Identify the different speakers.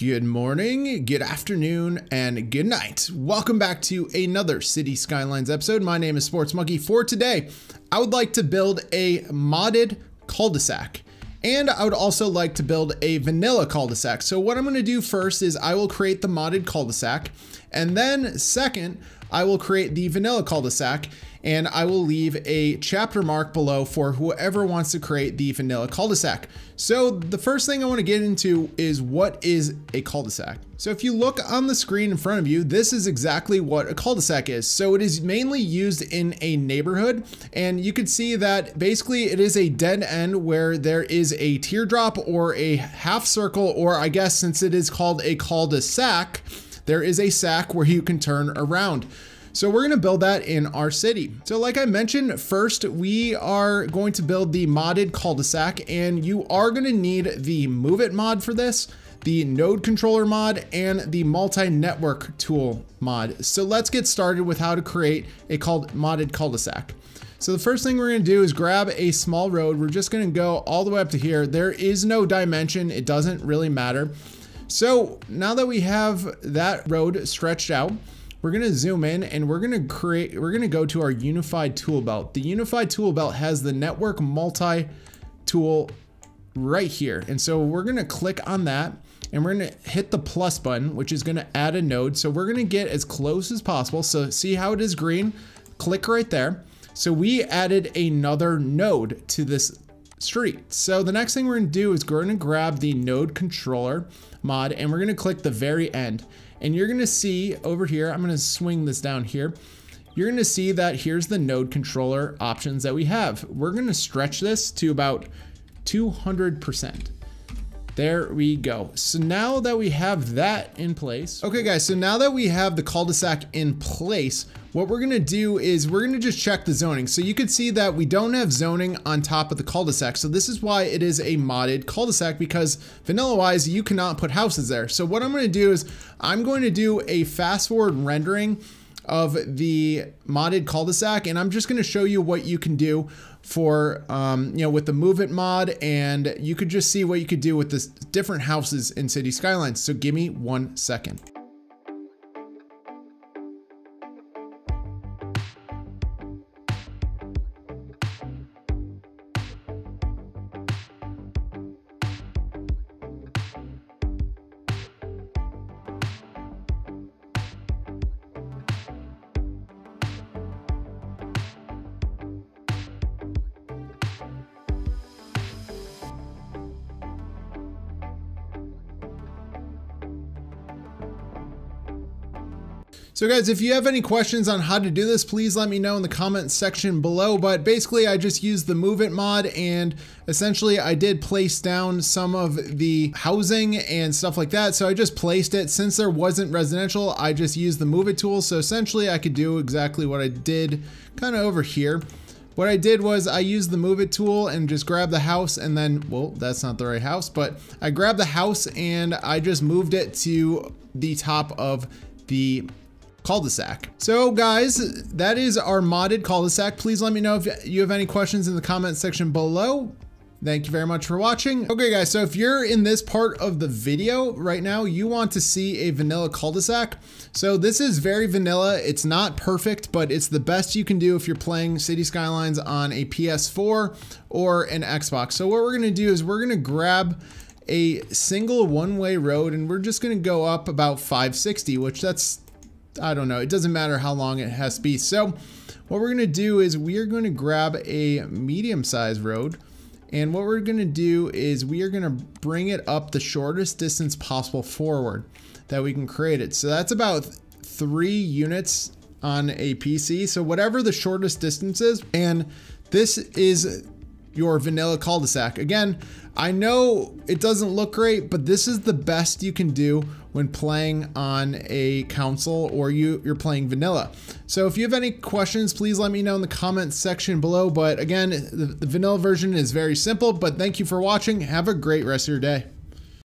Speaker 1: Good morning, good afternoon, and good night. Welcome back to another City Skylines episode. My name is Sports Monkey. For today, I would like to build a modded cul-de-sac. And I would also like to build a vanilla cul-de-sac. So what I'm gonna do first is I will create the modded cul-de-sac. And then second, I will create the vanilla cul-de-sac and I will leave a chapter mark below for whoever wants to create the vanilla cul-de-sac. So the first thing I want to get into is what is a cul-de-sac. So if you look on the screen in front of you, this is exactly what a cul-de-sac is. So it is mainly used in a neighborhood and you can see that basically it is a dead end where there is a teardrop or a half circle or I guess since it is called a cul-de-sac, there is a sack where you can turn around. So we're gonna build that in our city. So like I mentioned, first we are going to build the modded cul-de-sac and you are gonna need the move it mod for this, the node controller mod and the multi-network tool mod. So let's get started with how to create a called modded cul-de-sac. So the first thing we're gonna do is grab a small road. We're just gonna go all the way up to here. There is no dimension. It doesn't really matter. So now that we have that road stretched out, we're gonna zoom in and we're gonna create, we're gonna go to our unified tool belt. The unified tool belt has the network multi tool right here. And so we're gonna click on that and we're gonna hit the plus button, which is gonna add a node. So we're gonna get as close as possible. So see how it is green? Click right there. So we added another node to this street. So the next thing we're gonna do is we're gonna grab the node controller mod and we're gonna click the very end. And you're gonna see over here, I'm gonna swing this down here. You're gonna see that here's the node controller options that we have. We're gonna stretch this to about 200%. There we go. So now that we have that in place, okay guys, so now that we have the cul-de-sac in place, what we're gonna do is we're gonna just check the zoning. So you can see that we don't have zoning on top of the cul-de-sac. So this is why it is a modded cul-de-sac because vanilla wise, you cannot put houses there. So what I'm gonna do is I'm going to do a fast forward rendering of the modded cul-de-sac and I'm just going to show you what you can do for um, you know with the move it mod and you could just see what you could do with the different houses in city skylines. So give me one second So guys, if you have any questions on how to do this, please let me know in the comment section below. But basically I just used the move it mod and essentially I did place down some of the housing and stuff like that. So I just placed it since there wasn't residential, I just used the move it tool. So essentially I could do exactly what I did kind of over here. What I did was I used the move it tool and just grabbed the house and then, well, that's not the right house, but I grabbed the house and I just moved it to the top of the cul-de-sac. So guys, that is our modded cul-de-sac. Please let me know if you have any questions in the comment section below. Thank you very much for watching. Okay guys, so if you're in this part of the video right now, you want to see a vanilla cul-de-sac. So this is very vanilla. It's not perfect, but it's the best you can do if you're playing City Skylines on a PS4 or an Xbox. So what we're gonna do is we're gonna grab a single one-way road and we're just gonna go up about 560, which that's I don't know. It doesn't matter how long it has to be. So what we're going to do is we are going to grab a medium sized road. And what we're going to do is we are going to bring it up the shortest distance possible forward that we can create it. So that's about three units on a PC. So whatever the shortest distance is, and this is your vanilla cul-de-sac. Again, I know it doesn't look great, but this is the best you can do when playing on a console or you, you're playing vanilla. So if you have any questions, please let me know in the comments section below. But again, the, the vanilla version is very simple, but thank you for watching. Have a great rest of your day.